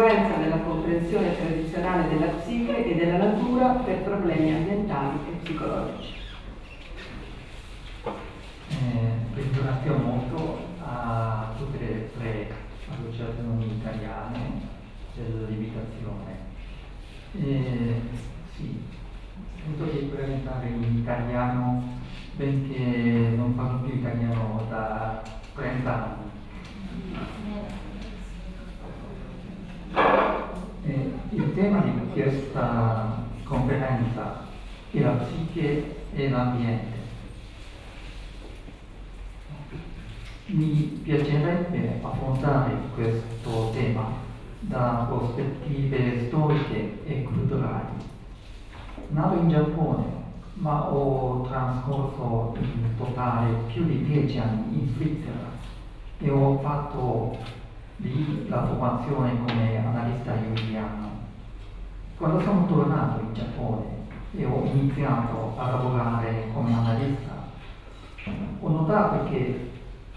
conseguenza della comprensione tradizionale della psiche e della natura per problemi ambientali e psicologici. Eh, ringrazio molto a tutte le tre associazioni italiane dell'invitazione. Eh, sì, tento di presentare in italiano benché non parlo più italiano da 30 anni. Eh, il tema di questa conferenza è la psiche e l'ambiente. Mi piacerebbe affrontare questo tema da prospettive storiche e culturali. Nato in Giappone, ma ho trascorso in totale più di dieci anni in Svizzera e ho fatto lì la formazione come analista jungiano. Quando sono tornato in Giappone e ho iniziato a lavorare come analista, ho notato che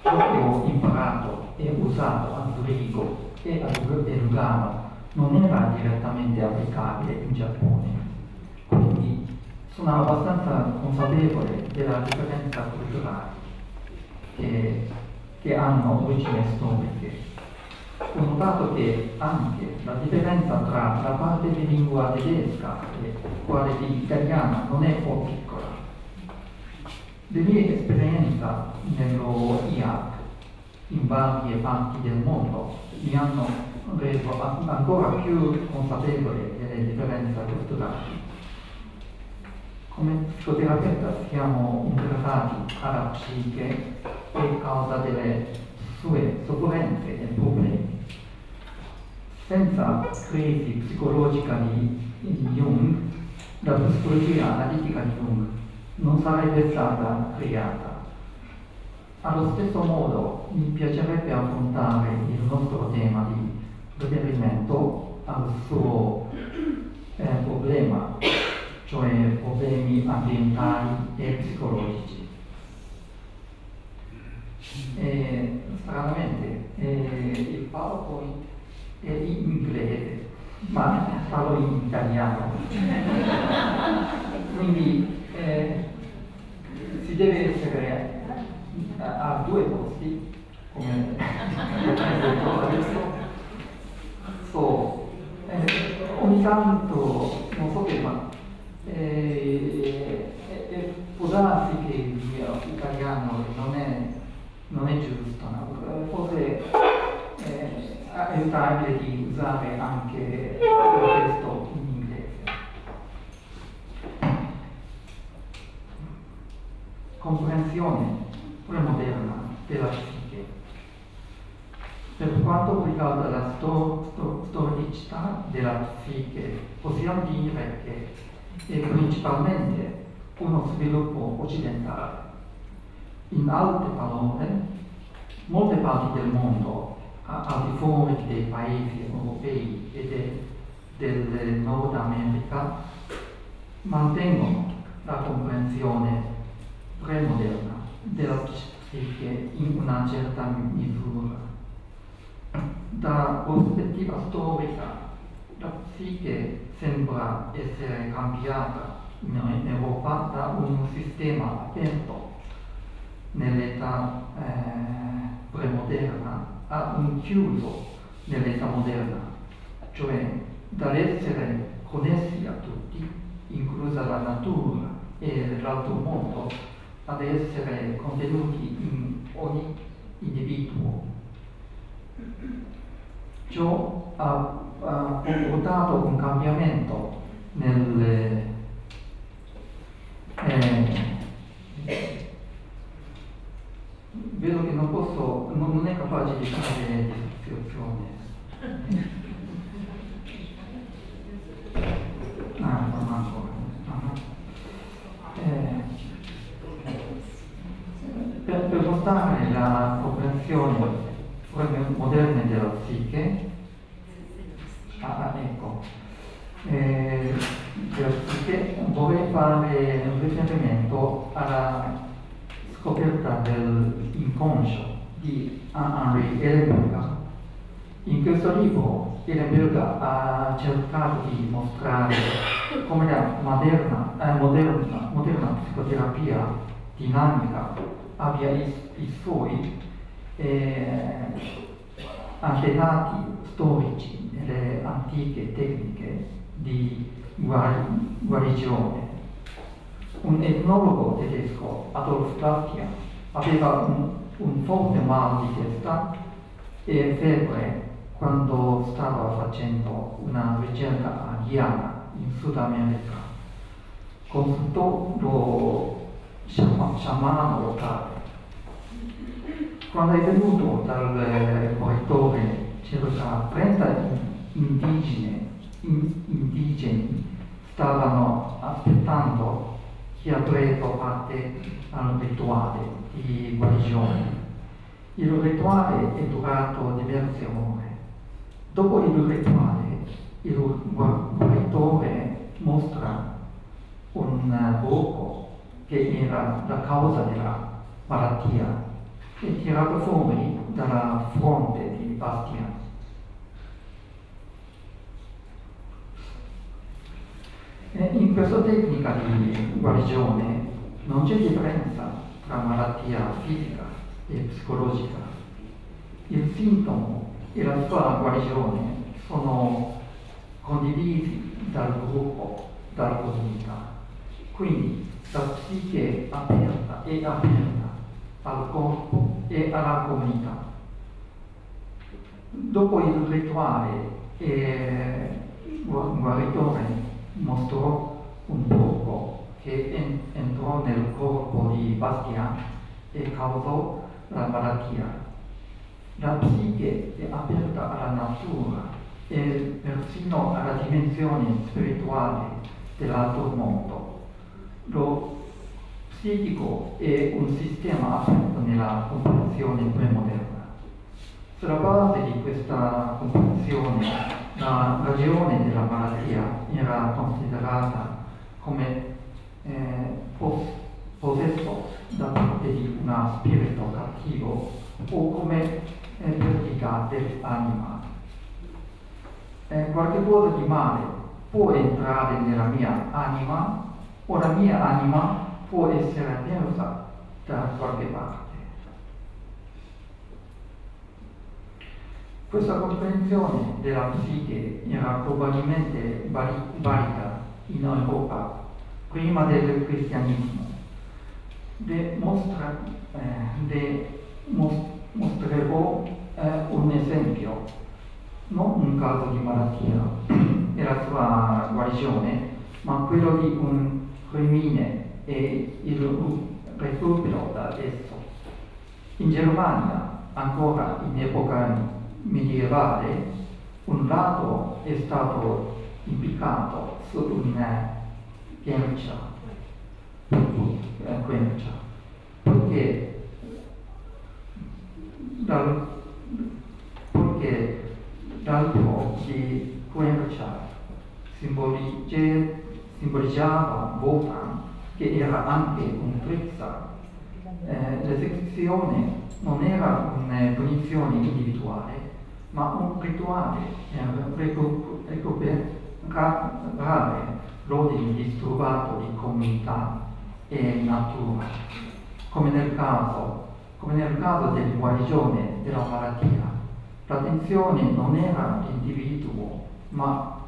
ho imparato e usato a Zurigo e a Lugano non era direttamente applicabile in Giappone. Quindi sono abbastanza consapevole della differenza culturale che, che hanno origini storiche. Ho notato che anche la differenza tra la parte di lingua tedesca e quella di italiana non è piccola. Le mie esperienze nello IAC in varie parti del mondo mi hanno reso ancora più consapevole delle differenze culturali. Come psicoterapeuta siamo interessati alla psiche e causa delle sue sofferenze e problemi. Senza crisi psicologica di, Jung, la psicologia analitica di Jung non sarebbe stata creata. Allo stesso modo mi piacerebbe affrontare il nostro tema di riferimento al suo eh, problema cioè problemi ambientali e psicologici. E, stranamente eh, il PowerPoint è in inglese, ma parlo in italiano. Quindi eh, si deve essere a, a due posti, come so, eh, ogni tanto, non so che, ma e, e, e può darsi che il mio italiano non è, non è giusto, no? forse eh, è evitabile di usare anche il testo in inglese. Comprensione premoderna della psiche. Per quanto riguarda la storicità della psiche, possiamo dire che e principalmente uno sviluppo occidentale. In altre parole, molte parti del mondo, al di fuori dei paesi europei e de, del Nord America, mantengono la comprensione premoderna della psiche in una certa misura. Da prospettiva storica la psiche sembra essere cambiata in Europa da un sistema aperto nell'età eh, premoderna a un chiuso nell'età moderna, cioè dall'essere connessi a tutti, inclusa la natura e l'altro mondo, ad essere contenuti in ogni individuo. Ciò ha portato un cambiamento nel, eh, vedo che non posso, non, non è capace di fare descrizione. Ah, non ancora. Eh, per, per mostrare la comprensione moderna della psiche, Ah, ecco. Eh, perché vorrei fare un riferimento alla scoperta del inconscio di Henry Ellenberger. In questo libro Ellenberger ha cercato di mostrare come la moderna, eh, moderna, moderna psicoterapia dinamica abbia i, i suoi eh, antenati storici nelle antiche tecniche di guari, guarigione. Un etnologo tedesco, Adolf Bastian, aveva un, un forte mal di testa e febbre quando stava facendo una ricerca a Guyana, in Sud America. Consultò lo sciamano locale. Quando è venuto dal correttore circa 30 indigeni, indigeni stavano aspettando chi avrebbe parte al rituale di guarigione. Il rituale è durato diverse ore. Dopo il rituale il guaritore mostra un buco che era la causa della malattia e tirato fuori dalla fronte di Bastian. In questa tecnica di guarigione non c'è differenza tra malattia fisica e psicologica. Il sintomo e la sua guarigione sono condivisi dal gruppo, dalla comunità. Quindi la psiche aperta è aperta al corpo e alla comunità. Dopo il rituale eh, guaritore mostrò un poco che entrò nel corpo di Bastian e causò la malattia. La psiche è aperta alla natura e persino alla dimensione spirituale dell'altro mondo. Lo psichico è un sistema aperto nella comprensione premoderna. Sulla base di questa comprensione, la ragione della malattia era considerata come eh, possesso da parte di un spirito cattivo o come eh, perdita dell'anima eh, qualche cosa di male può entrare nella mia anima o la mia anima può essere persa da qualche parte. Questa comprensione della psiche era probabilmente valida in Europa prima del cristianesimo. De mostra, eh, de mostrerò eh, un esempio non un caso di malattia e la sua guarigione, ma quello di un crimine e il recupero da esso. In Germania, ancora in epoca medievale, un lato è stato impiccato su una quercia, perché dal, perché l'altro di quercia simboleggiava Wotan, che era anche un trezza. Eh, l'esecuzione non era una punizione individuale, ma un rituale per recuperare l'ordine disturbato di comunità e natura, come nel caso, come nel caso della guarigione della malattia L'attenzione non era l'individuo, ma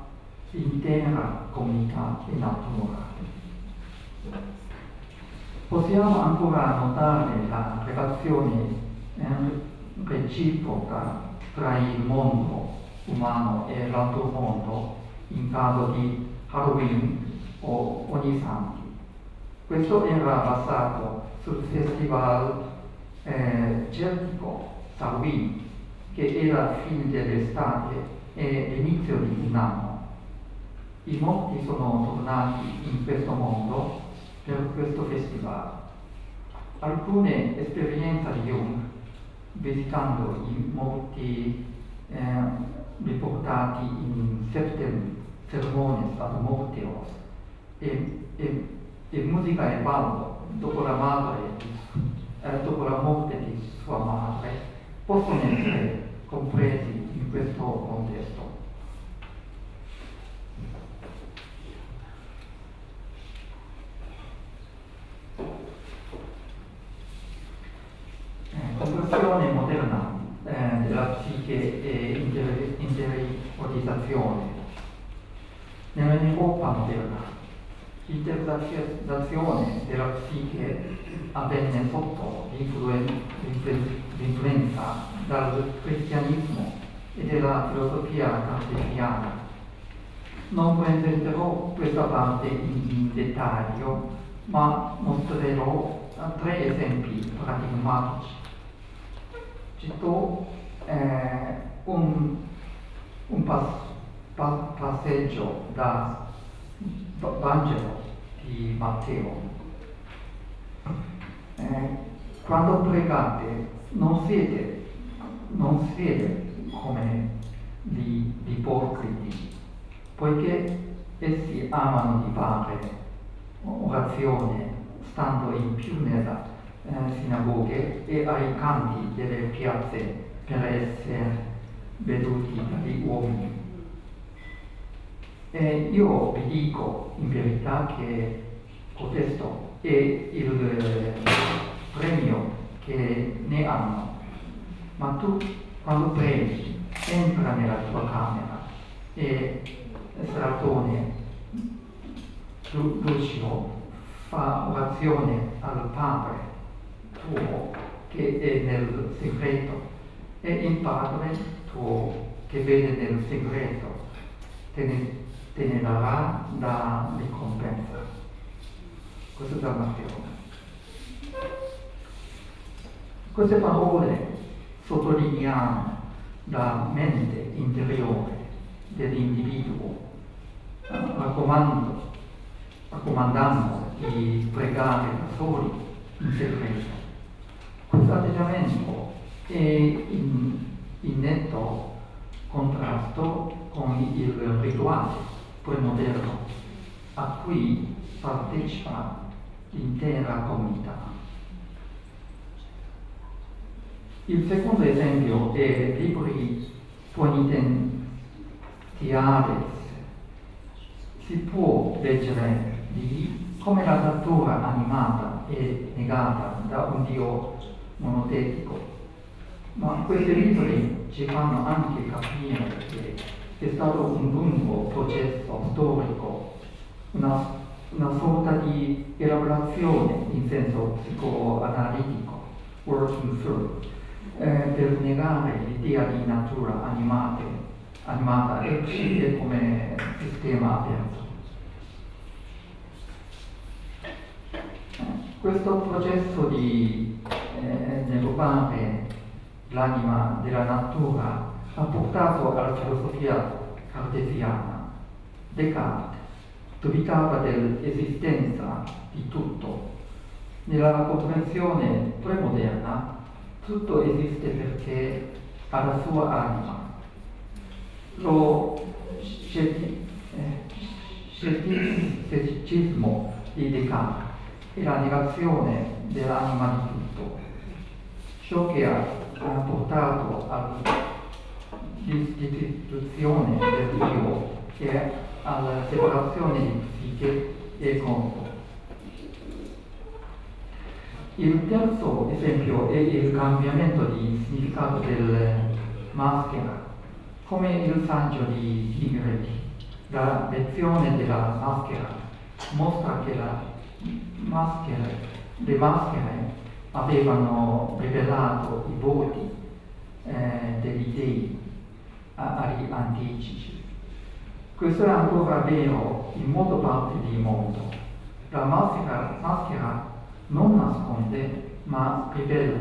l'intera comunità e natura. Possiamo ancora notare la relazione eh, reciproca tra il mondo umano e l'altro mondo in caso di Halloween o Onisanti. Questo era basato sul festival eh, celtico Halloween che era fine dell'estate e l'inizio di un anno. I morti sono tornati in questo mondo per questo festival. Alcune esperienze di Jung, visitando i morti eh, riportati in Septem Sermones ad Morteos e, e, e musica e ballo dopo la, madre, eh, dopo la morte di possono essere compresi in questo contesto. Eh, comprensione moderna eh, della psiche e interiorizzazione. Nell'Europa moderna l'interpretazione della psiche avvenne sotto l'influenza dal cristianesimo e della filosofia cartesiana. Non presenterò questa parte in dettaglio, ma mostrerò tre esempi paradigmatici. Cito eh, un, un pas, pas, passaggio da Vangelo di Matteo. Eh, quando pregate non siete, non siete come gli ipocriti, poiché essi amano di fare orazione stando in più nelle eh, sinagoghe e ai canti delle piazze per essere veduti dagli uomini e io vi dico in verità che questo è il eh, premio che ne hanno. Ma tu quando preghi, entra nella tua camera e Stratone Lucio fa orazione al Padre tuo che è nel segreto e il Padre tuo che vede nel segreto te ne te ne darà la ricompensa. Questo è da Matteo. Queste parole sottolineano la mente interiore dell'individuo, raccomando, raccomandando di pregare da soli in segreto. Questo atteggiamento è in, in netto contrasto con il rituale poi moderno, a cui partecipa l'intera comunità. Il secondo esempio è libri penitenziaris. Si può leggere lì come la natura animata è negata da un Dio monotetico, ma questi libri ci fanno anche capire che è stato un lungo processo storico, una, una sorta di elaborazione in senso psicoanalitico, working through, eh, per negare l'idea di natura animate, animata e psiche come sistema aperto. Questo processo di eh, negare l'anima della natura ha portato alla filosofia cartesiana. Descartes dubitava dell'esistenza di tutto. Nella comprensione premoderna tutto esiste perché ha la sua anima. Lo scetticismo di Descartes è la negazione dell'anima di tutto. Ciò che ha, portato al l'istituzione del Dio e alla separazione di psiche e corpo. Il terzo esempio è il cambiamento di significato del maschera, come il saggio di Tigretti. La lezione della maschera mostra che maschere, le maschere avevano rivelato i voti eh, degli dei agli antici. Questo è ancora vero in molte parti del mondo. La maschera, maschera non nasconde, ma rivela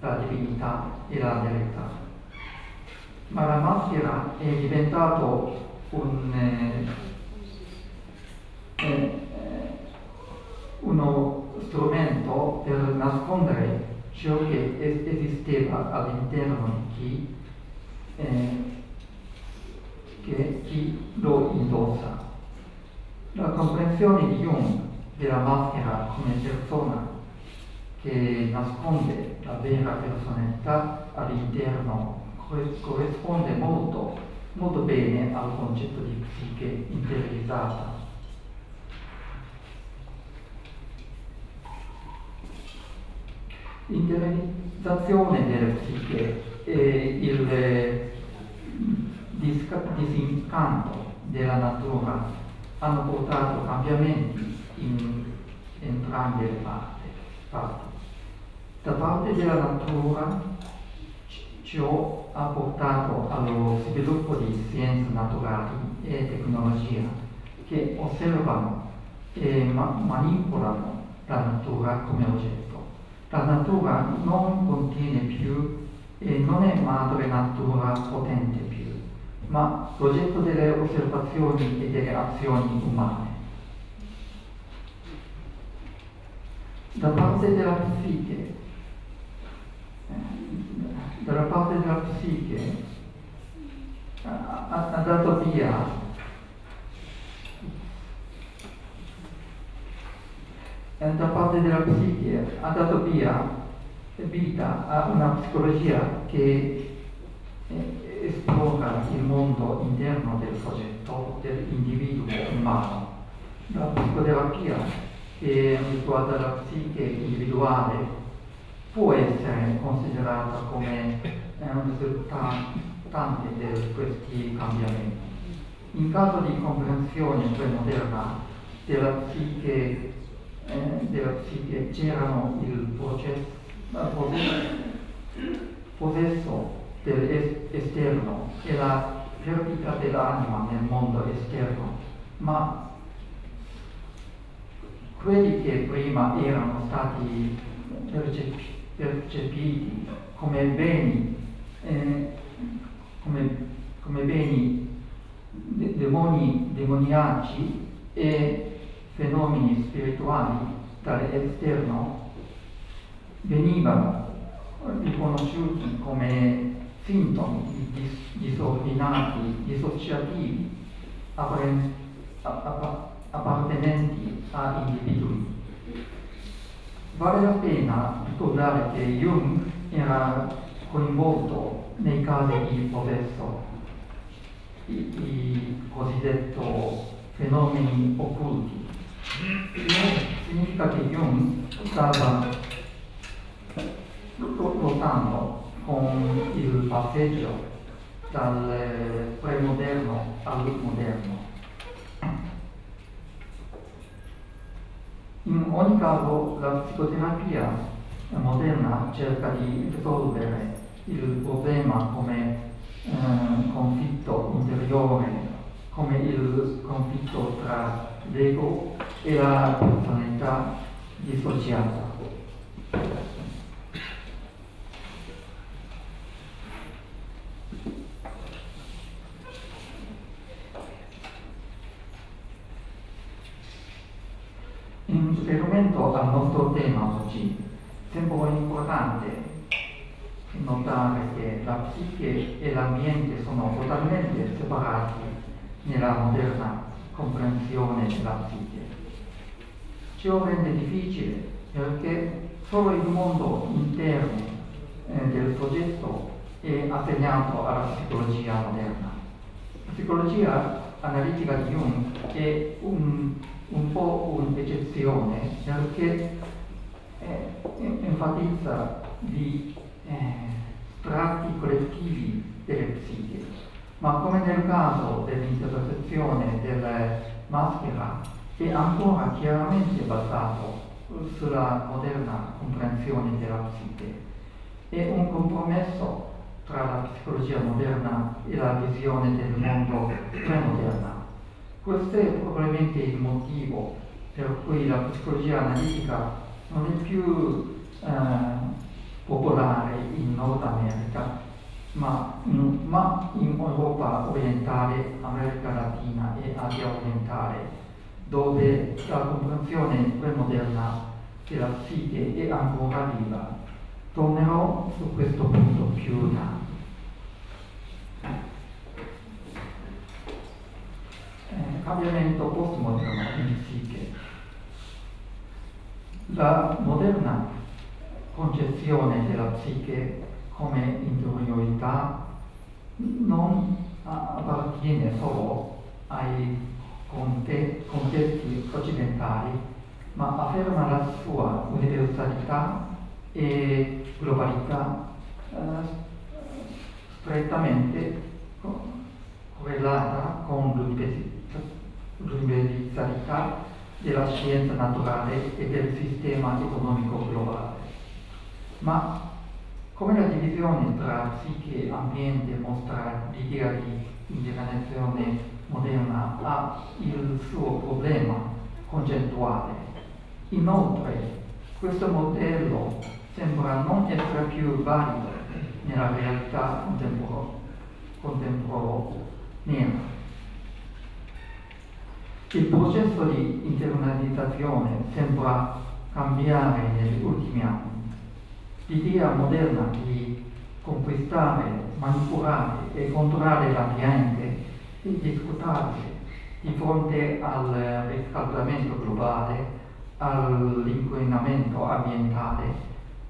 la divinità e la verità. Ma la maschera è diventato un, eh, eh, uno strumento per nascondere ciò che esisteva all'interno di chi eh, che chi lo indossa. La comprensione di Jung della maschera come persona che nasconde la vera personalità all'interno corrisponde molto, molto bene al concetto di psiche interiorizzata. L'interiorizzazione della psiche e il disincanto della natura hanno portato cambiamenti in entrambe le parti. Da parte della natura ciò ha portato allo sviluppo di scienze naturali e tecnologia che osservano e ma- manipolano la natura come oggetto. La natura non contiene più e non è madre natura potente ma l'oggetto delle osservazioni e delle azioni umane. Da parte della psiche, dalla parte della psiche ha, ha dato via da parte della psiche ha dato via vita a una psicologia che eh, esplora il mondo interno del soggetto, dell'individuo umano. La psicoterapia che riguarda la psiche individuale può essere considerata come un risultante di questi cambiamenti. In caso di comprensione premoderna della psiche, eh, della psiche c'erano il processo, possesso dell'esterno e la perdita dell'anima nel mondo esterno, ma quelli che prima erano stati percepiti come beni, eh, come, come, beni de, demoni, demoniaci e fenomeni spirituali dall'esterno venivano riconosciuti come sintomi dis, disordinati, dissociativi, appartenenti a individui Vale la pena ricordare che Jung era coinvolto nei casi di possesso, i, cosiddetti fenomeni occulti. Significa che Jung stava lottando con il passaggio dal premoderno al moderno In ogni caso la psicoterapia moderna cerca di risolvere il problema come eh, conflitto interiore, come il conflitto tra l'ego e la personalità dissociata. In riferimento al nostro tema oggi, sembra importante notare che la psiche e l'ambiente sono totalmente separati nella moderna comprensione della psiche. Ciò rende difficile perché solo il mondo interno eh, del soggetto è assegnato alla psicologia moderna. La psicologia analitica di Jung è un un po' un'eccezione perché eh, enfatizza gli eh, strati collettivi delle psiche, ma come nel caso dell'interpretazione della maschera è ancora chiaramente basato sulla moderna comprensione della psiche. È un compromesso tra la psicologia moderna e la visione del mondo premoderna. Questo è probabilmente il motivo per cui la psicologia analitica non è più eh, popolare in Nord America, ma in, ma in Europa orientale, America Latina e Asia orientale, dove la comprensione premoderna della psiche è ancora viva. Tornerò su questo punto più tardi. Cambiamento postmoderno in psiche. La moderna concezione della psiche come interiorità non appartiene solo ai conte contesti occidentali, ma afferma la sua universalità e globalità eh, strettamente correlata con l'universalità della scienza naturale e del sistema economico globale. Ma come la divisione tra psiche e ambiente mostra l'idea di integrazione moderna ha il suo problema concettuale. Inoltre, questo modello sembra non essere più valido nella realtà contemporanea. Il processo di internalizzazione sembra cambiare negli ultimi anni. L'idea moderna di conquistare, manipolare e controllare l'ambiente è discutabile di fronte al riscaldamento globale, all'inquinamento ambientale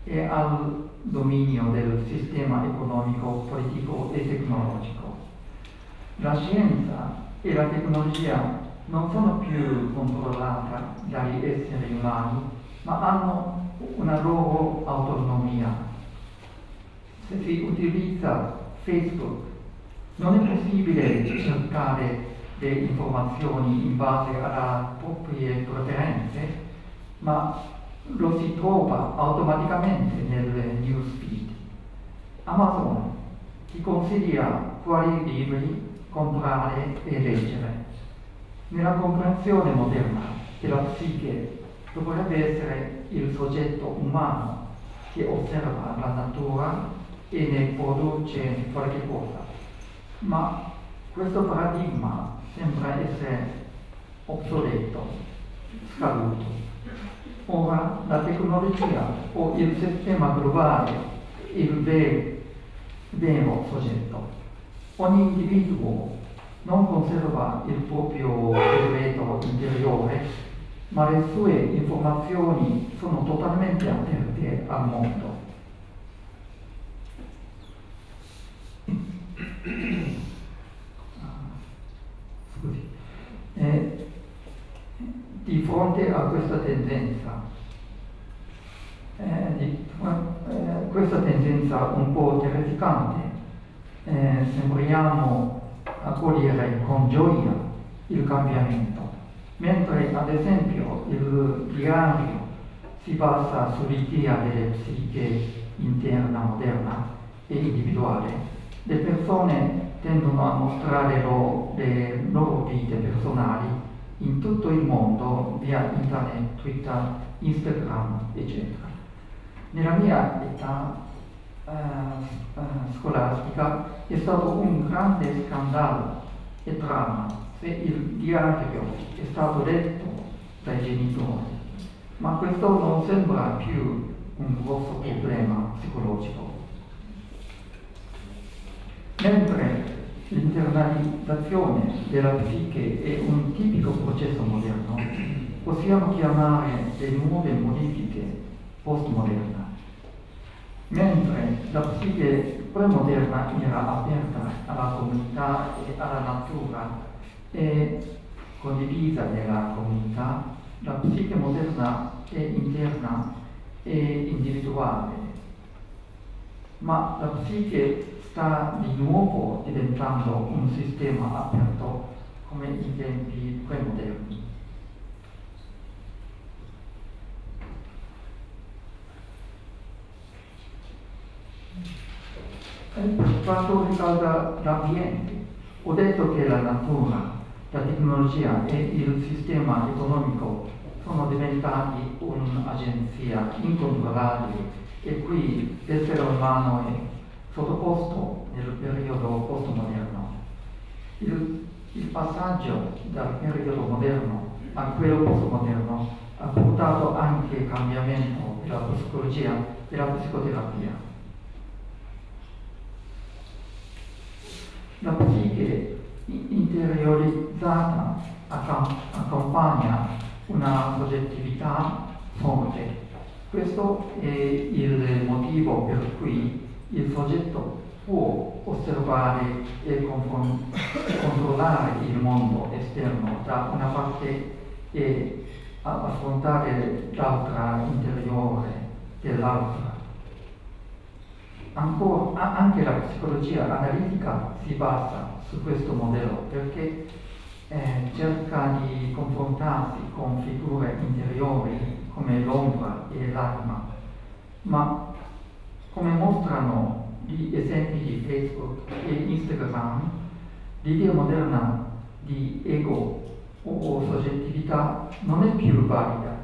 e al dominio del sistema economico, politico e tecnologico. La scienza e la tecnologia non sono più controllate dagli esseri umani, ma hanno una loro autonomia. Se si utilizza Facebook, non è possibile cercare le informazioni in base alle proprie preferenze, ma lo si trova automaticamente nel newsfeed. Amazon ti consiglia quali libri comprare e leggere nella comprensione moderna della psiche dovrebbe essere il soggetto umano che osserva la natura e ne produce qualche cosa. Ma questo paradigma sembra essere obsoleto, scaduto. Ora la tecnologia o il sistema globale è il vero, soggetto. Ogni individuo non conserva il proprio segreto interiore, ma le sue informazioni sono totalmente aperte al mondo. Eh, di fronte a questa tendenza, eh, di, eh, questa tendenza un po' terrificante, eh, sembriamo accogliere con gioia il cambiamento, mentre ad esempio il diario si basa sull'idea delle psiche interna moderna e individuale, le persone tendono a mostrare le loro vite personali in tutto il mondo via internet, Twitter, Instagram, eccetera. Nella mia età scolastica è stato un grande scandalo e dramma se il diario è stato letto dai genitori, ma questo non sembra più un grosso problema psicologico. Mentre l'internalizzazione della psiche è un tipico processo moderno, possiamo chiamare le nuove modifiche postmoderne mentre la psiche premoderna era aperta alla comunità e alla natura e condivisa nella comunità, la psiche moderna è interna e individuale, ma la psiche sta di nuovo diventando un sistema aperto come i tempi premoderni. Per quanto riguarda l'ambiente, ho detto che la natura, la tecnologia e il sistema economico sono diventati un'agenzia incontrollabile e qui l'essere umano è sottoposto nel periodo postmoderno. Il, il passaggio dal periodo moderno a quello postmoderno ha portato anche cambiamento della psicologia e della psicoterapia. La psiche interiorizzata accompagna una soggettività forte, Questo è il motivo per cui il soggetto può osservare e controllare il mondo esterno da una parte e affrontare l'altra interiore dell'altra. Ancora, anche la psicologia analitica si basa su questo modello perché eh, cerca di confrontarsi con figure interiori come l'ombra e l'anima, ma come mostrano gli esempi di Facebook e Instagram, l'idea moderna di ego o soggettività non è più valida.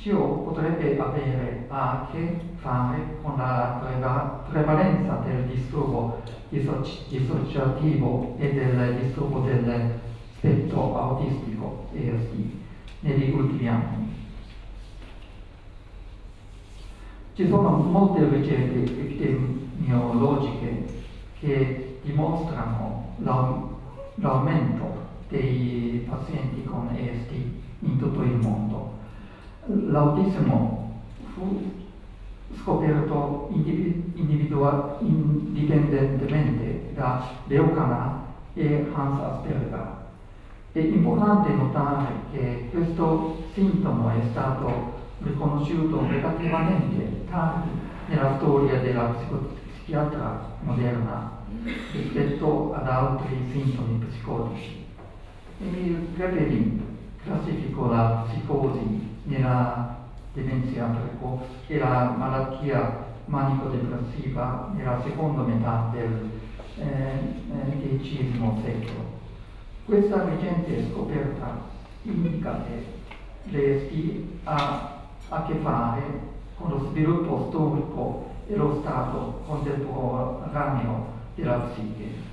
Ciò potrebbe avere a che fare con la prevalenza del disturbo dissociativo e del disturbo del spettro autistico ESD negli ultimi anni. Ci sono molte ricerche epidemiologiche che dimostrano l'aumento dei pazienti con ESD in tutto il mondo. L'autismo fu scoperto indipendentemente da Leo Kana e Hans Asperger. È importante notare che questo sintomo è stato riconosciuto relativamente tardi nella storia della psichiatra moderna rispetto ad altri sintomi psicotici. Emil Greverin classificò la psicosi nella demenza precoce e la malattia manico-depressiva nella seconda metà del eh, XX secolo. Questa recente scoperta indica che l'EST ha a che fare con lo sviluppo storico e lo stato contemporaneo della psiche.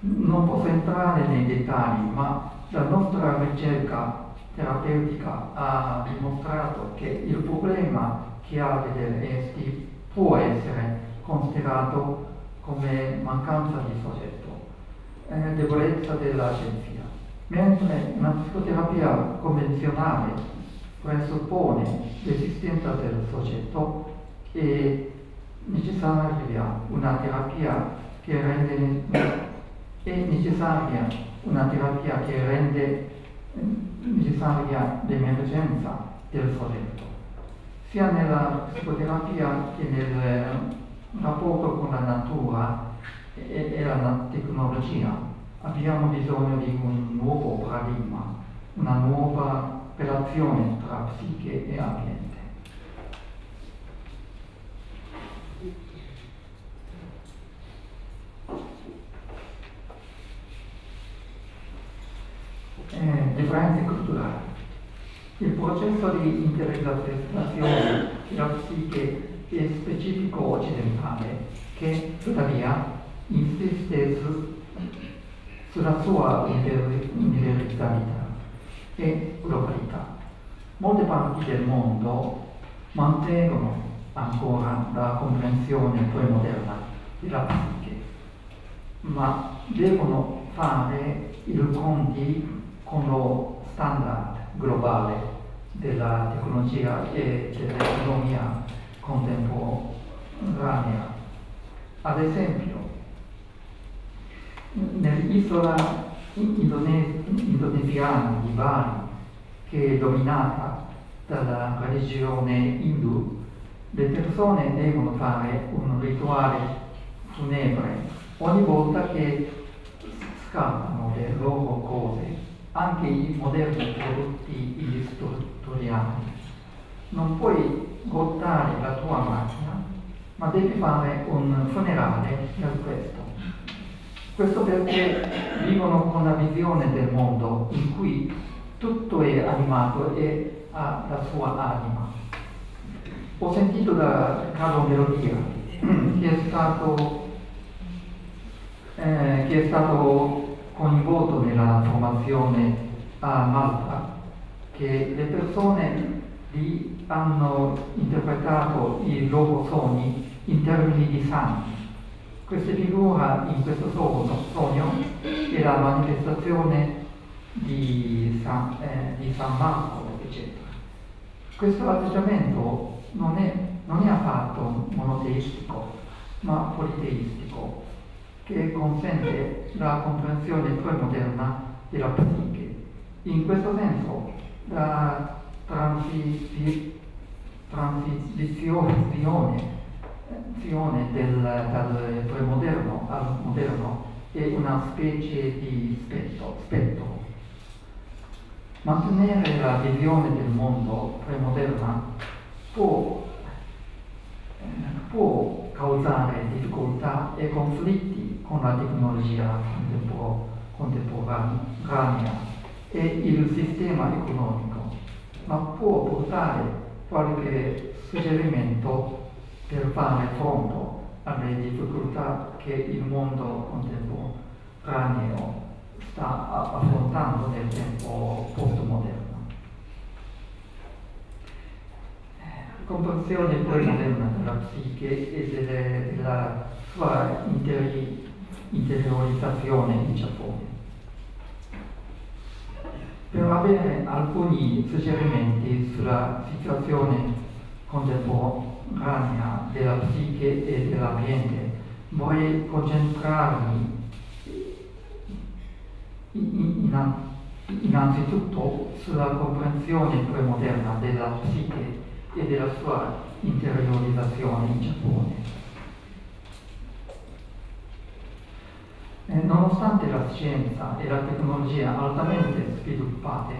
Non posso entrare nei dettagli, ma la nostra ricerca terapeutica ha dimostrato che il problema ha dell'EST può essere considerato come mancanza di soggetto, eh, debolezza dell'agenzia, mentre una psicoterapia convenzionale presuppone l'esistenza del soggetto e necessaria una terapia che rende è necessaria una terapia che rende necessaria l'emergenza del soggetto, sia nella psicoterapia che nel rapporto con la natura e, e la tecnologia. Abbiamo bisogno di un nuovo paradigma, una nuova relazione tra psiche e ambiente. Eh, differenze culturali. Il processo di interiorizzazione della psiche è specifico occidentale che tuttavia insiste su, sulla sua universalità e globalità. Molte parti del mondo mantengono ancora la comprensione premoderna della psiche, ma devono fare il conti con lo standard globale della tecnologia e dell'economia contemporanea. Ad esempio, nell'isola indonesiana di Bali, che è dominata dalla religione hindu, le persone devono fare un rituale funebre ogni volta che scappano le loro cose anche i moderni prodotti istruttoriali. Non puoi gottare la tua macchina, ma devi fare un funerale per questo. Questo perché vivono con la visione del mondo in cui tutto è animato e ha la sua anima. Ho sentito da Carlo Melodia che è stato, eh, che è stato coinvolto nella formazione a Malta, che le persone lì hanno interpretato i loro sogni in termini di santi. Questa figura in questo sogno è la manifestazione di San, eh, di San Marco, eccetera. questo atteggiamento non è, non è affatto monoteistico, ma politeistico, che consente la comprensione premoderna della psiche. In questo senso, la transi, transizione del, dal premoderno al moderno è una specie di spettro, spettro. Mantenere la visione del mondo premoderna può, eh, può causare difficoltà e conflitti con la tecnologia contemporanea e il sistema economico, ma può portare qualche suggerimento per fare fronte alle difficoltà che il mondo contemporaneo sta affrontando nel tempo postmoderno. Comprensione poi moderna della psiche e della sua interi, interiorizzazione in Giappone. Per avere alcuni suggerimenti sulla situazione contemporanea della psiche e dell'ambiente, vorrei concentrarmi innanzitutto sulla comprensione premoderna della psiche e della sua interiorizzazione in Giappone. Eh, nonostante la scienza e la tecnologia altamente sviluppate,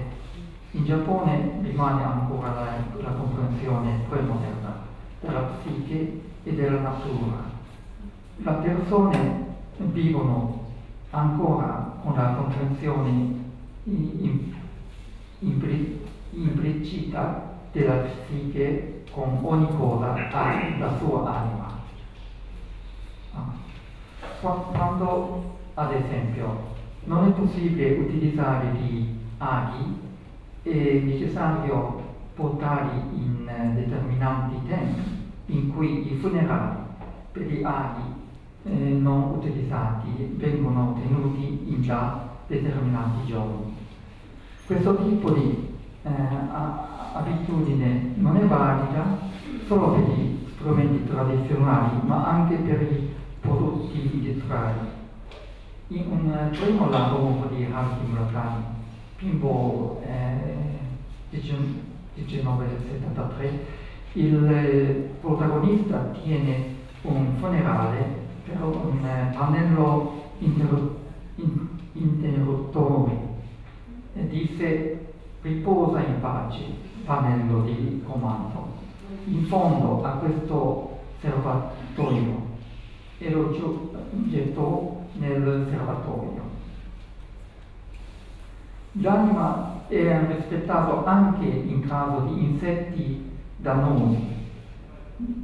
in Giappone rimane ancora la, la comprensione premoderna della psiche e della natura. Le persone vivono ancora con la comprensione implicita della psiche con ogni cosa ha la sua anima. Ah. Quando, ad esempio, non è possibile utilizzare gli aghi, è necessario portarli in determinati tempi in cui i funerali per gli aghi eh, non utilizzati vengono tenuti in già determinati giorni. Questo tipo di eh, abitudine non è valida solo per gli strumenti tradizionali, ma anche per i prodotti industriali. In un primo lavoro di Haruki Murakami, Pimbo eh, 1973, il protagonista tiene un funerale per un pannello interruttore e disse riposa in pace, pannello di comando. In fondo a questo serbatoio e lo gettò nel serbatoio. L'anima è rispettata anche in caso di insetti dannosi.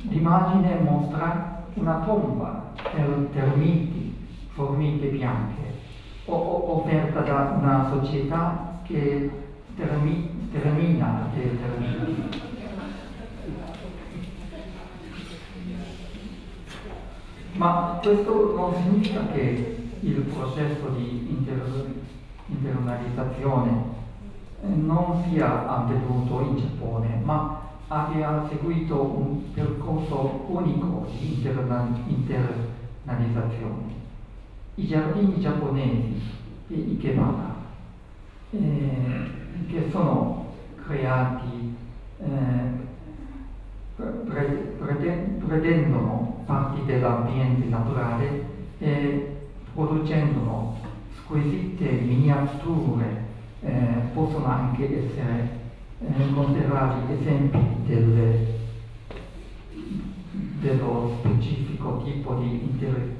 L'immagine mostra una tomba per termiti, formiche bianche, offerta da una società che termi, termina dei termiti. Ma questo non significa che il processo di inter, internalizzazione eh, non sia avvenuto in Giappone, ma abbia seguito un percorso unico di internalizzazione. I giardini giapponesi e Ikebana, eh, che sono creati, eh, pretendono parti dell'ambiente naturale e producendo squisite miniature eh, possono anche essere eh, considerati esempi del, dello specifico tipo di inter,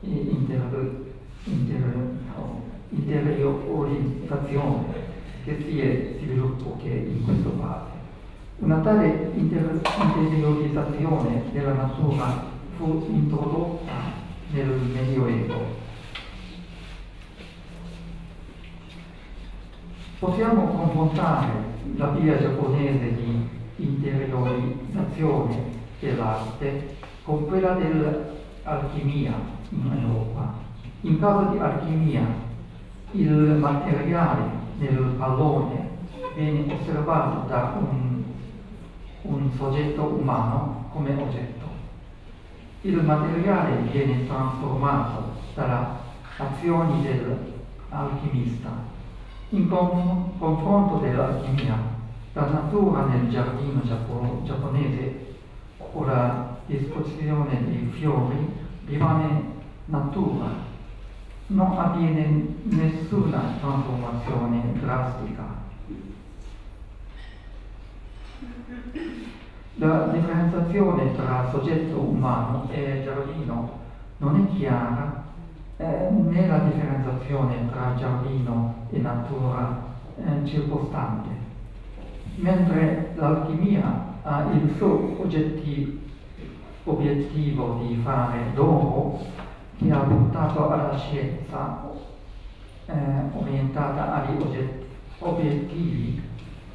inter, inter, no, interiorizzazione che si è sviluppato in questa fase. Una tale inter, interiorizzazione della natura fu introdotta nel Medioevo possiamo confrontare la via giapponese di interiorizzazione dell'arte con quella dell'alchimia in Europa. In caso di alchimia, il materiale del pallone viene osservato da un un soggetto umano come oggetto. Il materiale viene trasformato dalle azioni dell'alchimista. In confronto dell'alchimia, la natura nel giardino giapponese o la disposizione dei fiori rimane natura, non avviene nessuna trasformazione drastica. La differenziazione tra soggetto umano e giardino non è chiara eh, né la differenziazione tra giardino e natura eh, circostante, mentre l'alchimia ha il suo oggetti, obiettivo di fare dopo che ha portato alla scienza eh, orientata agli oggetti, obiettivi,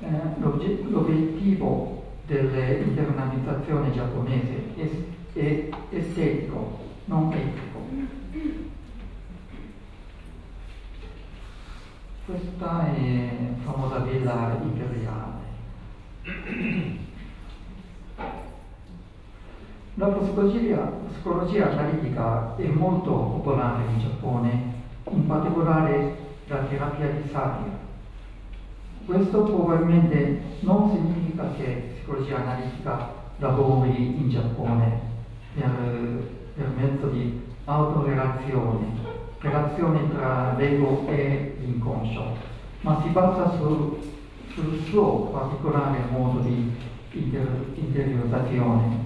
eh, l'obiettivo dell'internalizzazione giapponese è estetico, non etico. Questa è la famosa villa imperiale. La psicologia, psicologia analitica è molto popolare in Giappone, in particolare la terapia di Saria. Questo probabilmente non significa che psicologia analitica lavori in Giappone per, per mezzo di autorelazione, relazione tra l'ego e l'inconscio, ma si basa sul, sul suo particolare modo di inter, interiorizzazione.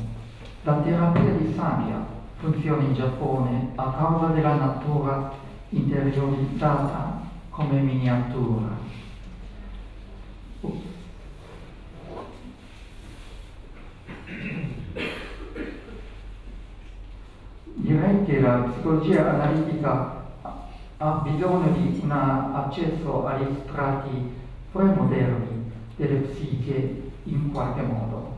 La terapia di Sangha funziona in Giappone a causa della natura interiorizzata come miniatura. Direi che la psicologia analitica ha bisogno di un accesso agli strati premoderni delle psiche in qualche modo.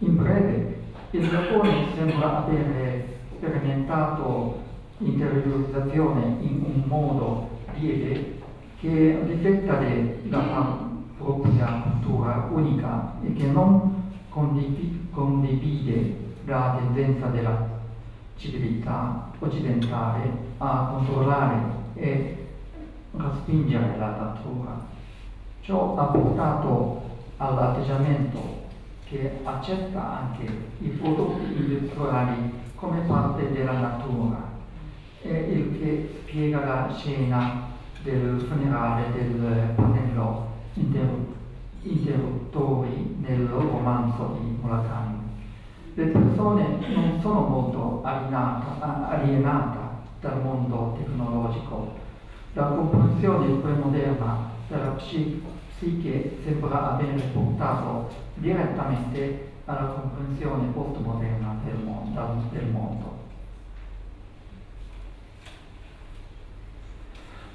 In breve, il Giappone sembra avere sperimentato interiorizzazione in un modo lieve che rifletta la propria cultura unica e che non condivide la tendenza della civiltà occidentale a controllare e respingere la natura. Ciò ha portato all'atteggiamento che accetta anche i prodotti industriali come parte della natura è il che spiega la scena del funerale del pannello interruttori nel romanzo di Murakami. Le persone non sono molto alienate dal mondo tecnologico. La comprensione premoderna della psiche sembra aver portato direttamente alla comprensione postmoderna del mondo. Del mondo.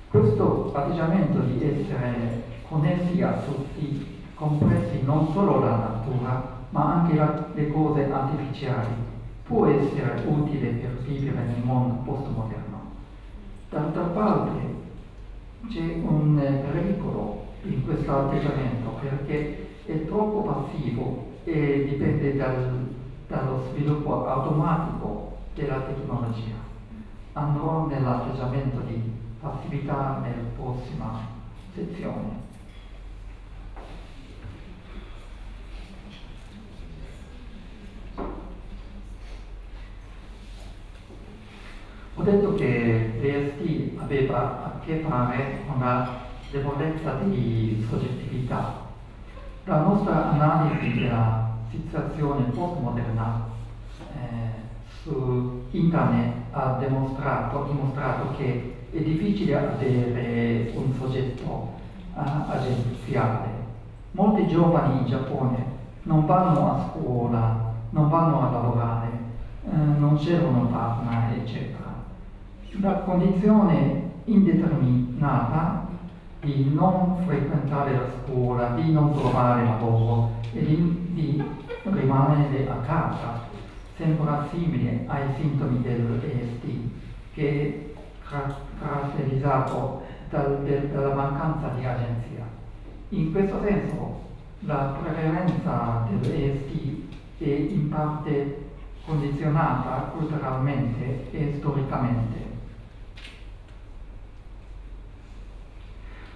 Questo atteggiamento di essere connessi a tutti, compresi non solo la natura, ma anche la, le cose artificiali, può essere utile per vivere nel mondo postmoderno. D'altra parte c'è un pericolo in questo atteggiamento perché è troppo passivo e dipende dal, dallo sviluppo automatico della tecnologia. Andrò nell'atteggiamento di passività nella prossima sezione. Ho detto che l'EST aveva a che fare con la debolezza di soggettività. La nostra analisi della situazione postmoderna eh, su internet ha dimostrato, dimostrato che è difficile avere un soggetto uh, agenziale. Molti giovani in Giappone non vanno a scuola, non vanno a lavorare, eh, non una partner, eccetera. La condizione indeterminata di non frequentare la scuola, di non trovare lavoro e di, di rimanere a casa sembra simile ai sintomi dell'EST, che è caratterizzato dal, del, dalla mancanza di agenzia. In questo senso, la prevalenza dell'EST è in parte condizionata culturalmente e storicamente.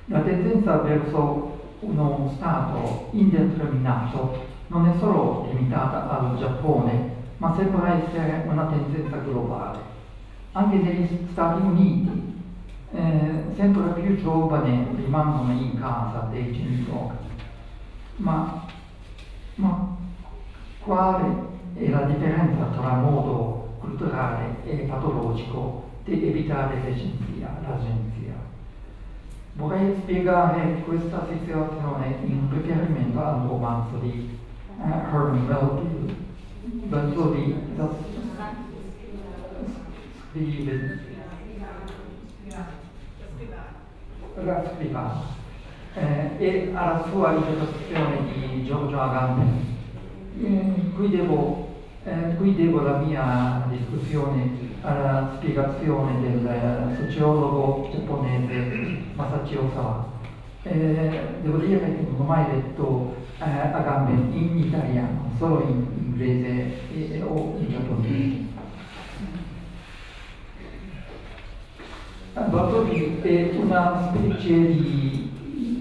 La tendenza verso uno stato indeterminato non è solo limitata al Giappone, ma sembra essere una tendenza globale. Anche negli Stati Uniti eh, sempre più giovani rimangono in casa dei genitori. Ma, ma quale è la differenza tra modo culturale e patologico di evitare l'agenzia? Vorrei spiegare questa situazione in riferimento al romanzo di uh, Herman Melville, verso di scrive la scrivana eh, e alla sua interpretazione di Giorgio Agamben. Eh, qui, devo, eh, qui devo la mia discussione alla spiegazione del sociologo giapponese Masachi Osawa. Eh, devo dire che non ho mai letto eh, Agamben in italiano, solo in inglese e, o in giapponese. Bartoli è una specie di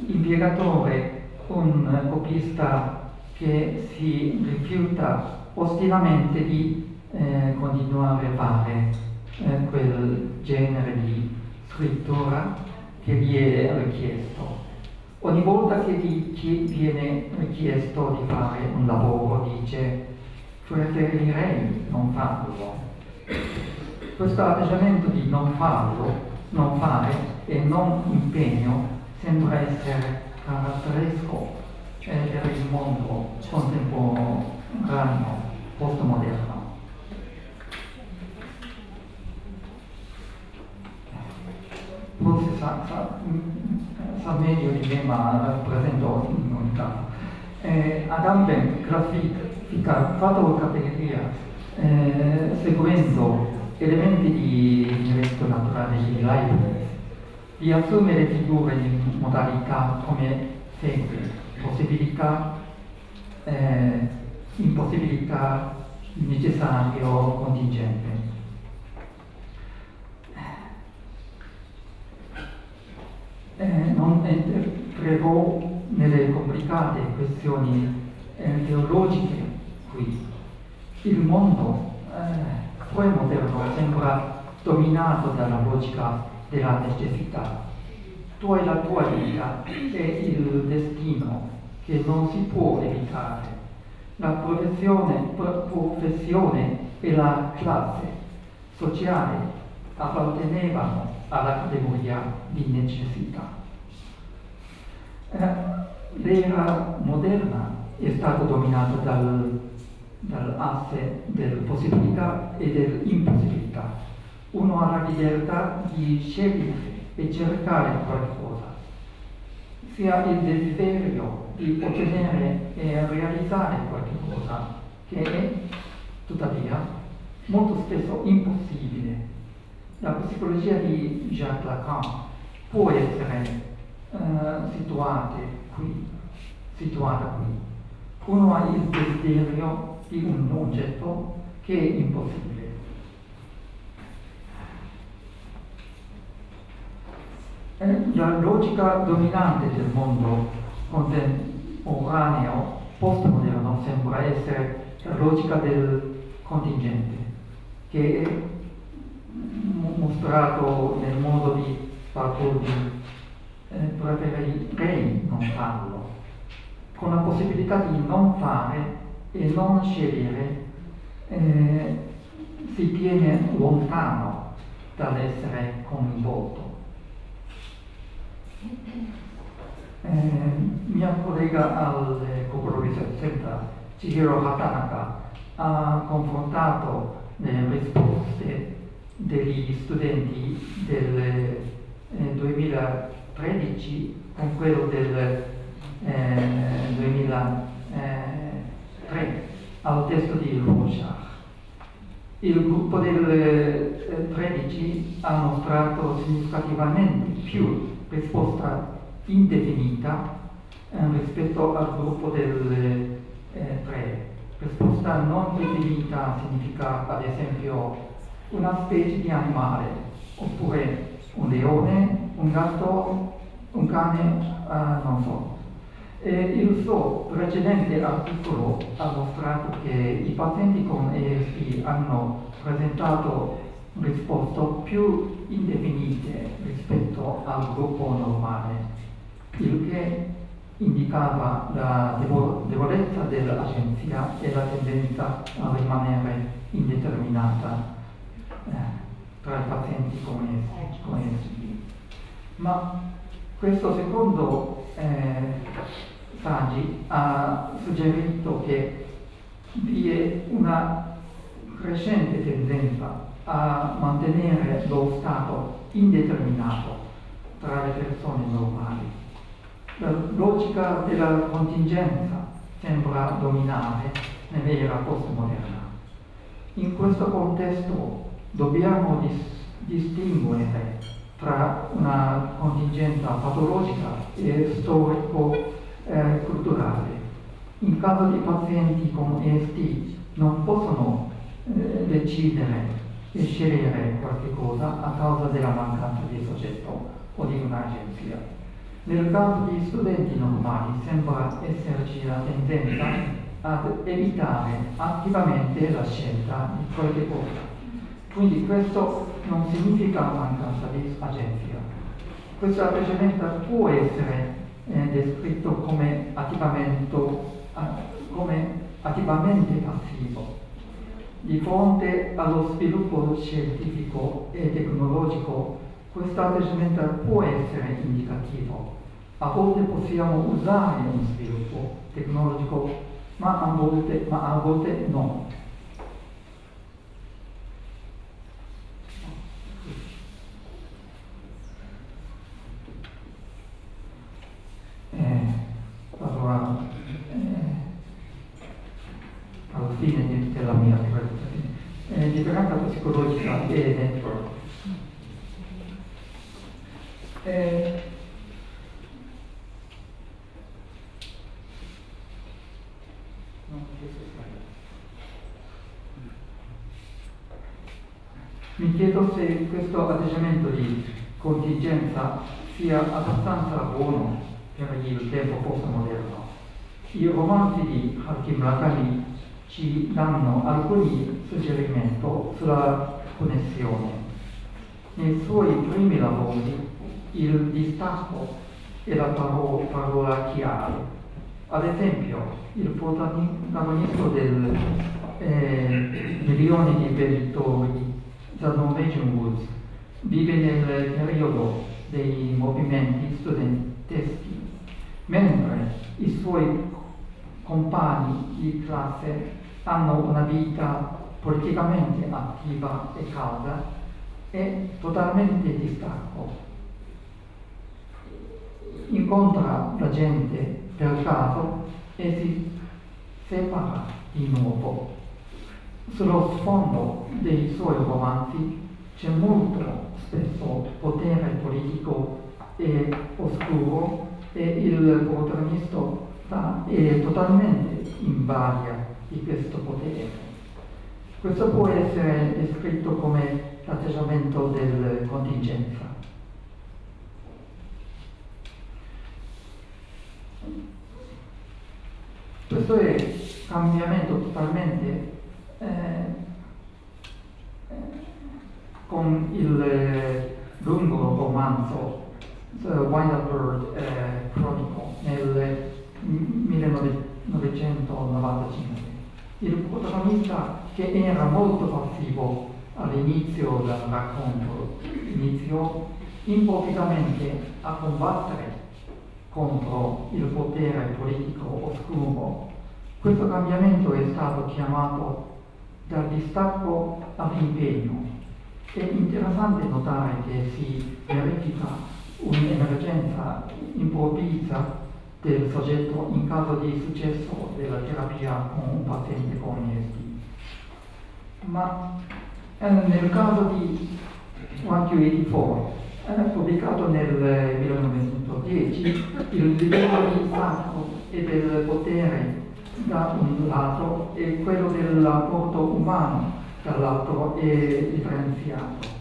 impiegatore, un copista che si rifiuta ostinamente di eh, continuare a fare eh, quel genere di scrittura che gli è richiesto. Ogni volta che gli viene richiesto di fare un lavoro dice preferirei non farlo. Questo atteggiamento di non farlo non fare e non impegno sembra essere caratteristico per il mondo contemporaneo, postmoderno. Forse sa, sa, sa, meglio di me, ma presento in ogni caso. Eh, Agamben classifica, fatto categoria, eh, seguendo elementi di diritto naturale di Leibniz, di assumere figure in modalità come segue, possibilità, eh, impossibilità, necessario, contingente. Eh, non entrerò nelle complicate questioni eh, teologiche qui. Il mondo eh, poi moderno sembra dominato dalla logica della necessità. Tu hai la tua vita e il destino che non si può evitare. La professione, professione e la classe sociale appartenevano alla categoria di necessità. Eh, l'era moderna è stata dominata dal dall'asse della possibilità e dell'impossibilità. Uno ha la libertà di scegliere e cercare qualcosa. Si ha il desiderio di ottenere e realizzare qualcosa che è, tuttavia, molto spesso impossibile. La psicologia di Jacques Lacan può essere uh, situata qui, situata qui. Uno ha il desiderio di un oggetto che è impossibile. La logica dominante del mondo contemporaneo postmoderno sembra essere la logica del contingente, che è mostrato nel modo di Bartoldi, eh, preferirei non farlo, con la possibilità di non fare e non scegliere eh, si tiene lontano dall'essere coinvolto. Eh, mia collega al Kokoro Research Center, Chihiro Hatanaka, ha confrontato le risposte degli studenti del eh, 2013 con quello del eh, 2000. 3 al testo di Rorschach. Il gruppo del 13 ha mostrato significativamente più risposta indefinita eh, rispetto al gruppo del eh, 3. Risposta non definita significa ad esempio una specie di animale, oppure un leone, un gatto, un cane, uh, non so. E il suo precedente articolo ha mostrato che i pazienti con ESP hanno presentato risposte più indefinite rispetto al gruppo normale, il che indicava la debolezza dell'agenzia e la tendenza a rimanere indeterminata eh, tra i pazienti con ESP. Ma questo secondo eh, Saggi ha suggerito che vi è una crescente tendenza a mantenere lo stato indeterminato tra le persone normali. La logica della contingenza sembra dominare nell'era postmoderna. In questo contesto dobbiamo dis- distinguere tra una contingenza patologica e storico eh. In caso di pazienti con EST non possono eh, decidere e scegliere qualche cosa a causa della mancanza di soggetto o di un'agenzia. Nel caso di studenti normali sembra esserci la tendenza ad evitare attivamente la scelta di qualche cosa. Quindi questo non significa mancanza di agenzia. Questo atteggiamento può essere eh, descritto come, come attivamente passivo. Di fronte allo sviluppo scientifico e tecnologico, questo atteggiamento può essere indicativo. A volte possiamo usare un sviluppo tecnologico, ma a volte, ma a volte no. eh, allora, eh, alla fine della mia presentazione, eh, differenza psicologica e network. Eh, mi chiedo se questo atteggiamento di contingenza sia abbastanza buono per il tempo postmoderno. I romanzi di Haruki Murakami ci danno alcuni suggerimenti sulla connessione. Nei suoi primi lavori il distacco è la paro- parola chiave. Ad esempio, il protagonista del eh, Milioni di The Norwegian Woods, vive nel periodo dei movimenti studenteschi mentre i suoi compagni di classe hanno una vita politicamente attiva e calda e totalmente distacco. Incontra la gente per caso e si separa di nuovo. Sullo sfondo dei suoi romanzi c'è molto spesso potere politico e oscuro e il protagonista è totalmente in varia di questo potere. Questo può essere descritto come l'atteggiamento del contingenza. Questo è cambiamento totalmente eh, eh con il eh, lungo romanzo The Wild Bird eh, Chronicle nel 1995. Il protagonista, che era molto passivo all'inizio del racconto, iniziò improvvisamente a combattere contro il potere politico oscuro. Questo cambiamento è stato chiamato dal distacco all'impegno. È interessante notare che si verifica un'emergenza improvvisa del soggetto in caso di successo della terapia con un paziente con ISD. ma eh, nel caso di 1284, eh, pubblicato nel 1910, il livello di sacro e del potere da un lato e quello del rapporto umano dall'altro è differenziato.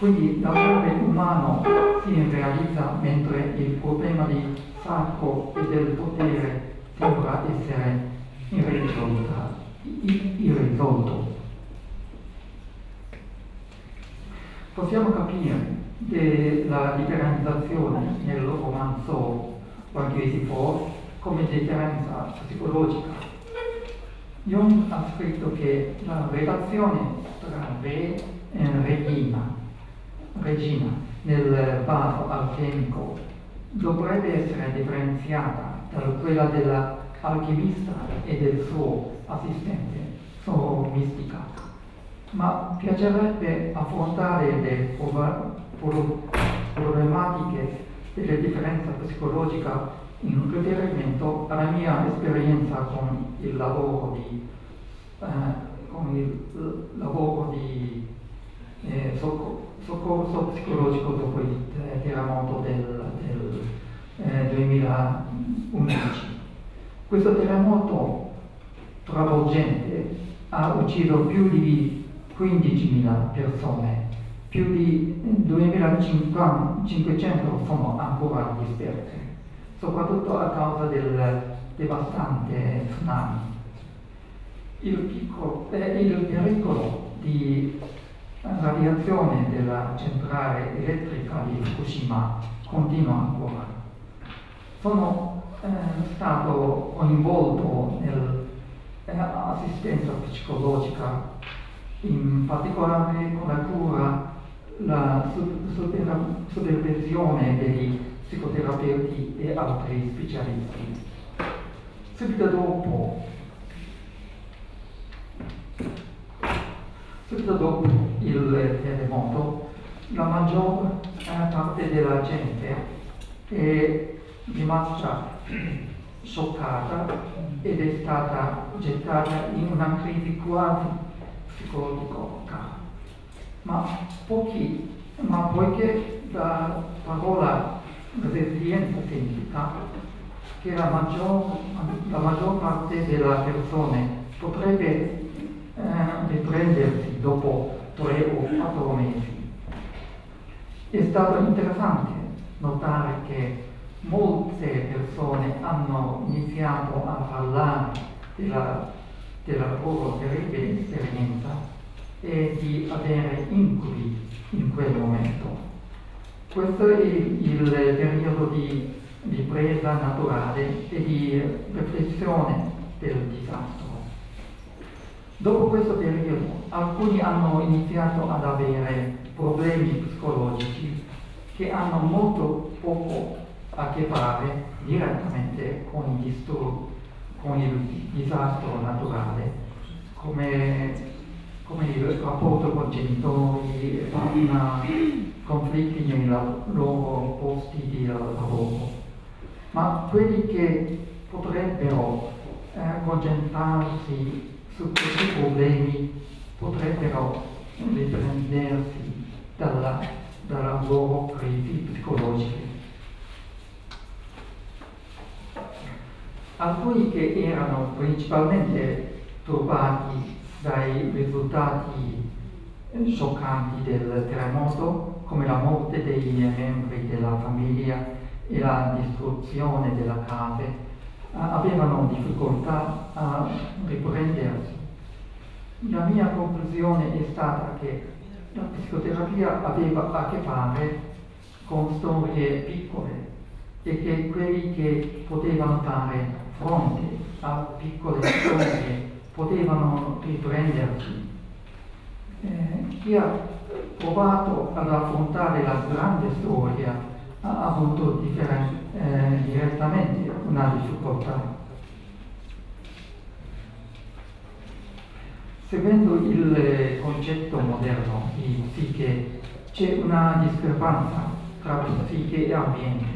Quindi l'amore umano si realizza mentre il problema di sacro e del potere sembra essere irrisolto. Possiamo capire la differenziazione nel romanzo One come differenza psicologica. Jung ha scritto che la relazione tra re e regina, regina nel vaso alchemico dovrebbe essere differenziata da quella dell'alchimista e del suo assistente, suo mistica. Ma piacerebbe affrontare le problematiche della differenza psicologica in riferimento alla mia esperienza con il lavoro di, eh, con il lavoro di eh, soccorso psicologico dopo il terremoto del, del eh, 2011. Questo terremoto travolgente ha ucciso più di 15.000 persone, più di 2.500 sono ancora disperse soprattutto a causa del devastante tsunami. Il, piccolo, eh, il pericolo di radiazione della centrale elettrica di Fukushima continua ancora. Sono eh, stato coinvolto nell'assistenza eh, psicologica, in particolare con la cura, la supervisione degli psicoterapeuti e altri specialisti. Subito dopo, subito dopo il terremoto, la maggior parte della gente è rimasta scioccata ed è stata gettata in una crisi quasi psicologica. Ma pochi, ma poiché la parola resilienza significa che la maggior, la maggior parte delle persone potrebbe eh, riprendersi dopo tre o quattro mesi. È stato interessante notare che molte persone hanno iniziato a parlare della, della loro terribile esperienza e di avere incubi in quel momento. Questo è il periodo di ripresa naturale e di riflessione del disastro. Dopo questo periodo alcuni hanno iniziato ad avere problemi psicologici che hanno molto poco a che fare direttamente con il, disturbo, con il disastro naturale, come come il rapporto con genitori, una, conflitti nei loro posti di lavoro, ma quelli che potrebbero eh, concentrarsi su questi problemi potrebbero riprendersi dalla, dalla loro crisi psicologica. Alcuni che erano principalmente turbati dai risultati scioccanti del terremoto, come la morte dei membri della famiglia e la distruzione della casa, avevano difficoltà a riprendersi. La mia conclusione è stata che la psicoterapia aveva a che fare con storie piccole e che quelli che potevano fare fronte a piccole storie potevano riprendersi. Eh, chi ha provato ad affrontare la grande storia ha avuto eh, direttamente una difficoltà. Seguendo il concetto moderno di psiche c'è una discrepanza tra psiche e ambiente.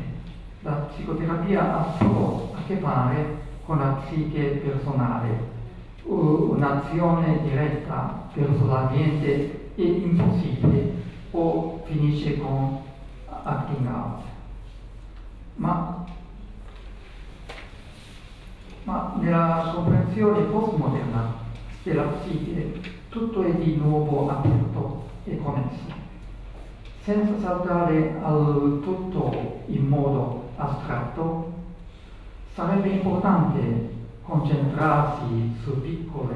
La psicoterapia ha solo a che fare con la psiche personale un'azione diretta verso l'ambiente è impossibile o finisce con acting out. Ma, ma nella comprensione postmoderna della psiche tutto è di nuovo aperto e connesso. Senza saltare al tutto in modo astratto, sarebbe importante concentrarsi su piccole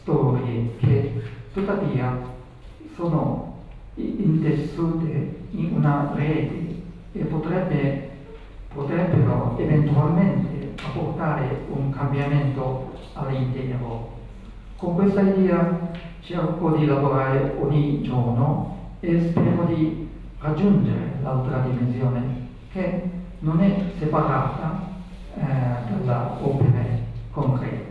storie che tuttavia sono intessute in una rete e potrebbe, potrebbero eventualmente apportare un cambiamento all'intero. Con questa idea cerco di lavorare ogni giorno e spero di raggiungere l'altra dimensione che non è separata eh, dalla opera concreta.